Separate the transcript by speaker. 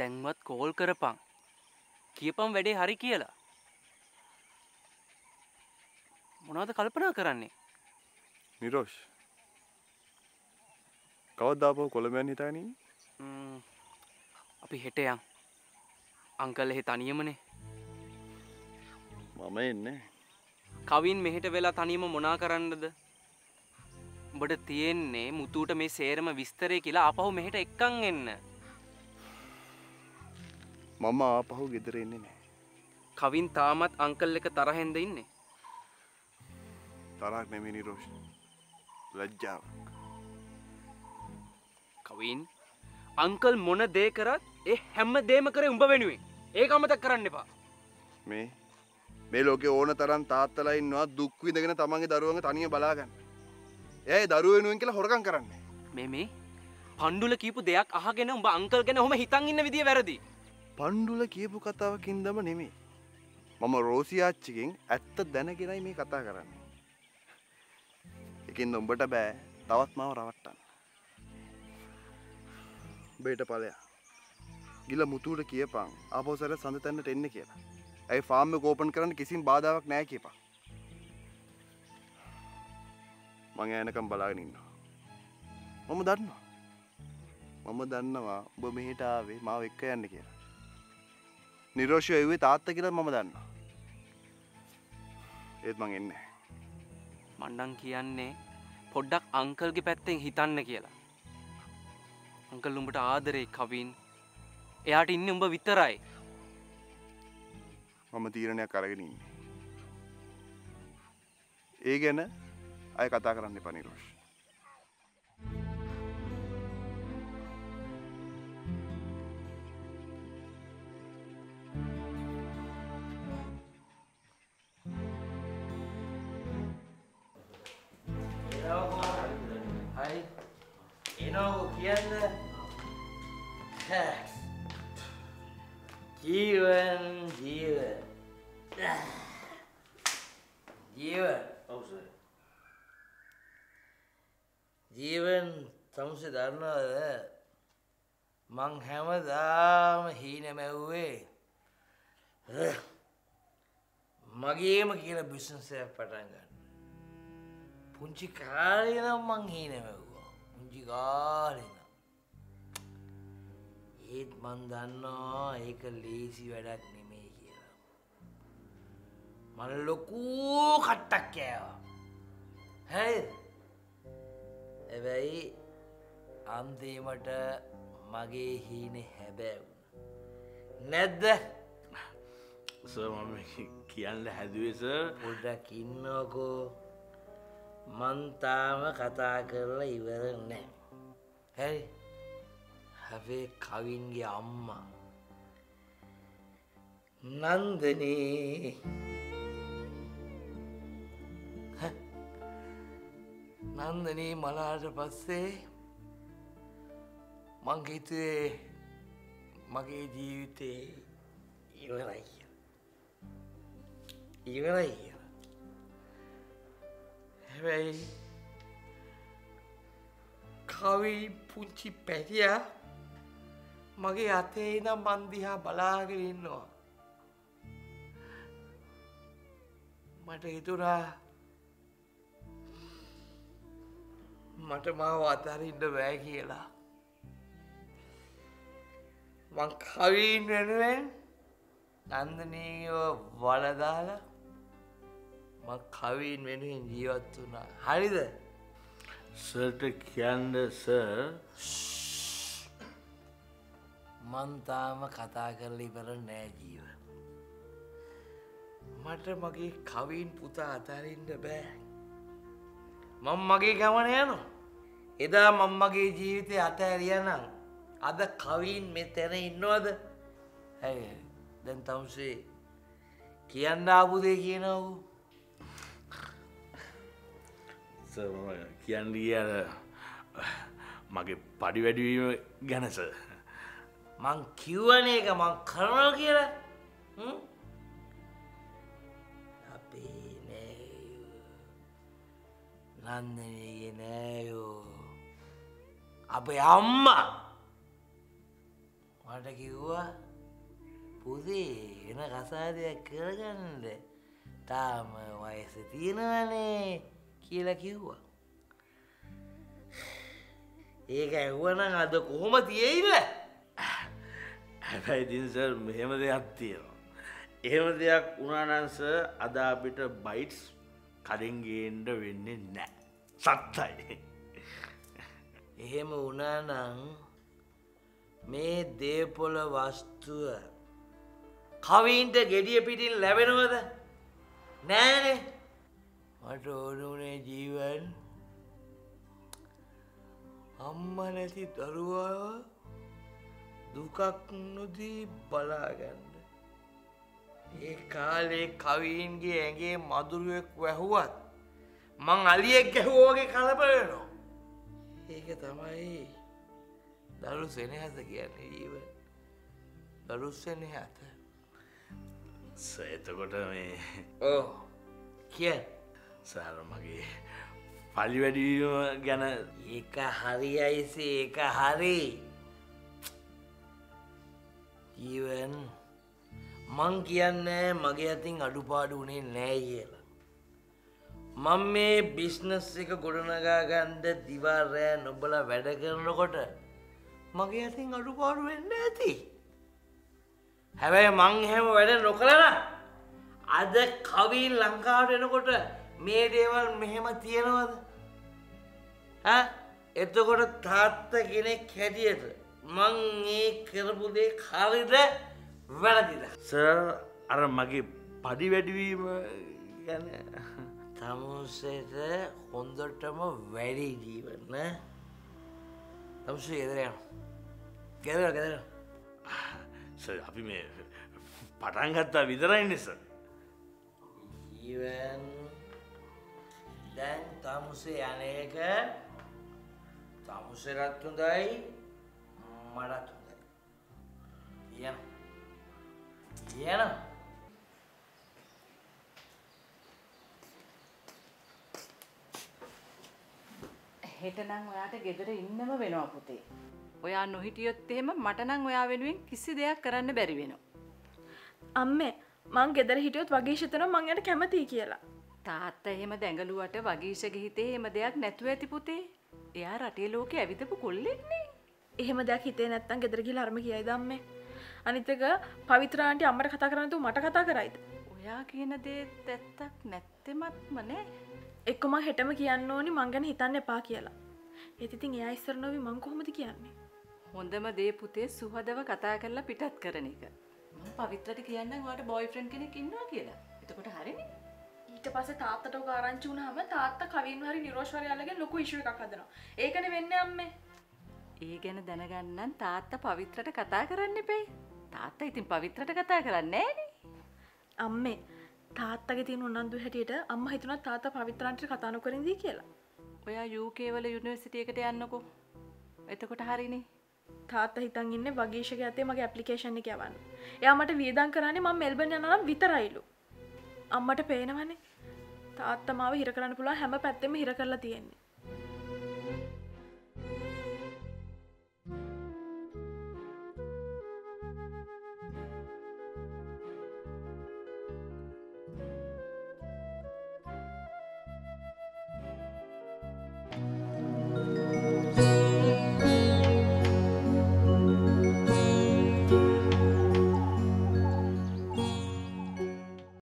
Speaker 1: දැන්වත් කෝල් කරපං කියපම් වැඩේ හරි කියලා. මොනවද කල්පනා කරන්නේ?
Speaker 2: නිරෝෂ්. කවද්දාපව කොළඹයන් හිතානින්
Speaker 1: ම්ම්, අපි හෙටයන් අංකල් එහෙ තනියමනේ.
Speaker 2: මම එන්න.
Speaker 1: කවින් මෙහෙට වෙලා තනියම මොනා කරන්නද? උඹට තියෙන්නේ මුතුට මේ සේරම විස්තරය කියලා අපහු මෙහෙට එක්කං එන්න
Speaker 2: මම ආපහු ගෙදර එන්නේ නෑ.
Speaker 1: කවින් තාමත් අංකල් එක තරහෙන්ද ඉන්නේ?
Speaker 2: තරක් නෙමේ නිරෝෂ්. ලැජ්ජාව
Speaker 1: කවින් අංකල් මොන දේ කරත් ඒ හැම්ම දේම කර උඹ වෙනුවෙන්. ඒක අමතක් කරන්න එපා.
Speaker 2: මේ මේ ලෝකෙ ඕන තරම් තාත්තලා ඉන්නවා දුක් විඳගෙන තමන්ගේ දරුවන්ව තනිය බලාගන්න. එයයි දරුව වෙනුවෙන් කියලා හොරකම් කරන්නේ.
Speaker 1: මේ මේ පණ්ඩුල කීපු දෙයක් අහගෙන උඹ අංකල් ගැන හොම හිතන් ඉන්න විදිය වැරදි
Speaker 2: පණ්ඩුල කියපු කතාවකින්දම නෙමේ. මම රෝසියාච්චිකින් ඇත්ත දැනගෙනයි මේ කතා කරන්නේ. එකින් උඹට බෑ තවත් මාව රවට්ටන්න. බේට පලයා. ගිල මුතුට කියපං ආපෝසර සඳ තැන්නට එන්න කියලා. ඇයි ෆාර්ම කෝපන් කරන්න කිසිම බාධාවක් නෑ කියපා. මං ෑනකම් බලාගෙන ඉන්නවා. මම දන්නවා. මම දන්නවා ඔබ මෙහිට ආවේ මාව එක්ක යන්න කියලා. නිරෝෂය එවේ තාත්ත කියලා මම දන්නවා. ඒත් මං එන්නේ.
Speaker 1: මණ්ඩන් කියන්නේ පොඩ්ඩක් අංකල්ගේ පැත්තෙන් හිතන්න කියලා අංකල් උඹට ආදරේ කවින් එයාට ඉන්න උඹ විතරයි
Speaker 2: මම තීරණයක් අරගෙන ඉන්නේ. ඒ ගැන අය කතා කරන්න එපා නිරෝෂ්.
Speaker 3: හරි එනෝ කියන්න ජීවන් ජීව ජීව ජීවන් තමුස දන්නවද මං හැමදාම හීන මැව්වේ මගේම කියලා බිස්නසයක් පටන් ගන්න පුංචි කාලේ නම් මං හීන මැව්වා. පුංචි කාලේ නම්. ඒත් මං දන්නවා ඒක ලේසි වැඩක් නෙමෙයි කියලා. මම ලොකු කට්ටක් කෑවා. හරිද? හැබැයි අන්තිමට මගේ හීනේ හැබෑ. නැද්ද?
Speaker 4: සර් මම කියන්න හැදුවේ සර්
Speaker 3: පොඩ්ඩක් ඉන්නකෝ මං තාම කතා කරලා ඉවර නෑ. හැරි හැබේ කවින්ගේ අම්මා නන්දනේ හ. නන්දනේ මලාට පස්සේ මං හිතුවේ මගේ ජීවිතේ ඉවරයි කියලා. ඉවරයි කියලා. හැබැයි කවි පුංචි පැටියා මගේ අතේ ඉඳන් මන් දිහා බලාගෙන ඉන්නවා. මට හිතුණා මට මාව අතහරින්න බෑ කියලා. මං කවීන් වෙනුවෙන් නන්දනීව වලදාලා මං කවීන් වෙනුවෙන් ජීවත් වුණා. හරිද?
Speaker 4: සර්ට කියන්න සර්
Speaker 3: මං තාම කතා කරලා ඉවර නෑ ජීව. මට මගේ කවීන් පුතා අතහරින්න බෑ. මම මගේ ගමන යනවා. එදා මම මගේ ජීවිතේ අතහැරියානම් අද කවීන් මෙතන ඉන්නවද? ඇයි දැන් තමුසේ කියන්න ආපු දේ කියනවෝ.
Speaker 4: සර් මම කියන්න ගිය අර මගේ පඩි වැඩිවීම ගැන සර්
Speaker 3: මං කිව්වන එක මං කරනවා කියලා. හ්ම්? අපේ නෑයෝ. නන්දනගේ නෑයෝ. අපේ අම්මා. මට කිව්වා පුදේ එන කසාදයක් කරගන්නද තාම වයස තියෙනවනේ. කියල කිව්වා ඒක ඇහුවනම් අද කොහොම තියෙයිද
Speaker 4: හැබැයි ඉතින්සර් මෙහෙම දෙයක් තියෙනවා. එහෙම දෙයක් උනානන්ස අද අපිට බයිට්ස් කඩෙන්ගේන්ඩ වෙන්නේ නෑ. සත්තයි.
Speaker 3: එහෙම වනානං මේ දේපොල වස්තුව කවීන්ට ගෙඩිය පිටින් ලැබෙනවද නෑනේ මට ඕනුනේ ජීවන්. අම්ම නැති දරුවා දුකක් නොදී බලාගන්න ඒ කාලේ කවීන්ගේ ඇගේ මදුරුවෙක් වැැහුවත් මං අලියෙක් ගැහුවෝගේ කලබලනවා. ඒක තමයි දරු සෙනහස කියන්නේ ජීව දරු සෙනහත
Speaker 4: එතකොට මේ
Speaker 3: ඕ කිය
Speaker 4: සෑර මගේ පලි වැඩීම ගැන
Speaker 3: ඒක හරියයිසේ ඒක හරි. ජීවන් මං කියන්නේ මගේ අතින් අඩුපාඩු වනේ නෑ කියලා. මං මේ බිස්නස් එක ගොඩනගා ගන්ඩ දිවාරෑ නොබල වැඩ කරනකොට මගේ අතින් අඩුපාඩු වෙන්න ඇති. හැබැයි මං හැම වැඩ නොකරන අද කවීන් ලංකාවට එනකොට මේ දේවල් මෙහෙම තියෙනවද? ඈ? එතකොට තාත්ත කෙනෙක් හැටියට මං ඒ කරපු දේ හරිද වැරදිද
Speaker 4: සර් අර මගේ පඩි වැඩවීම ගැන.
Speaker 3: තමුසට හොඳටම වැඩි ජීවන්න තමුස ගෙදරයන ගෙදර ගෙදර
Speaker 4: සර් අපි මේ පටන් ගත්තා විතරයි නිස
Speaker 3: ජීවන් දැන් තමුසේ යනක තමුසරත් හොඳයි මටත් හොඳයි යන යන
Speaker 5: හෙට නම් ඔයාට ගෙදර ඉන්නම වෙනවා පුතේ. ඔයා නොහිටියොත් එහෙම මට නම් ඔයා වෙනුවෙන් කිසි දෙයක් කරන්න බැරි වෙනවා.
Speaker 6: අම්මේ මං ගෙදර හිටියොත් වගේශතන මං යට කැමතියි කියලා.
Speaker 5: තාත්තා එහෙම දැඟලුවට වගීෂගේ හිතේ එහෙම දෙයක් නැතුව ඇති පුතේ. එයා රටේ ලෝකෙ ඇවිදපු කොල්ලෙක්නේ.
Speaker 6: එහෙම දෙයක් හිතේ නැත්තම් ගෙදර ගිහලා අරම කියයි දම්මේ. අනිත් එක පවිත්‍රාන්ටි අම්මට කතා කරන්න තු මට කතා කරයිද?
Speaker 5: ඔයා කියන දේත් ඇත්තක් නැත්තෙමත්ම නෑ.
Speaker 6: එක්ක මං හෙටම කියන්න ඕනි මං ගැන හිතන්න එපා කියලා. ඒත් ඉතින් එයා ඉස්සර නොවි මං කොහොමද කියන්නේ?
Speaker 5: හොඳම දේ පුතේ සුහදව කතා කරලා පිටත් කරන එක. මම පවිත්‍රට කියන්නම් ඔයාට බොයිෆ්‍රෙන්ඩ් කෙනෙක් ඉන්නවා කියලා. එතකොට හරිනේ.
Speaker 6: ඊට පස්සේ තාත්තට ඔක ආරංචි වුණාම තාත්තා කවින් හරි නිරෝෂ්වරයාලගෙන් ලොකු ඉෂුව එකක් හදනවා. ඒකනේ වෙන්නේ අම්මේ.
Speaker 5: ඒ ගැන දැනගන්නන් තාත්තා පවිත්‍රට කතා කරන්න එපේ. තාත්තා ඉතින් පවිත්‍රට කතා කරන්නේ නෑනේ.
Speaker 6: අම්මේ තාත්තගේ තියෙන උනන්දු හැටියට අම්මා හිතුණා තාත්තා පවිත්‍රාන්ට කතා නොකරින් දී කියලා.
Speaker 5: ඔයා UK වල යුනිවර්සිටි එකට යන්නකෝ. එතකොට හරිනේ.
Speaker 6: තාත්තා හිතන් ඉන්නේ වගේශගේ අතේ මගේ ඇප්ලිකේෂන් එක යවන්න. එයා මට වියදම් කරන්නේ මම මෙල්බන් යනවා නම් විතරයිලු. අම්මට පේනවනේ. තාත්තා මාව හිර කරන්න පුළුවන් හැම පැත්තෙම හිර කරලා තියෙන්නේ.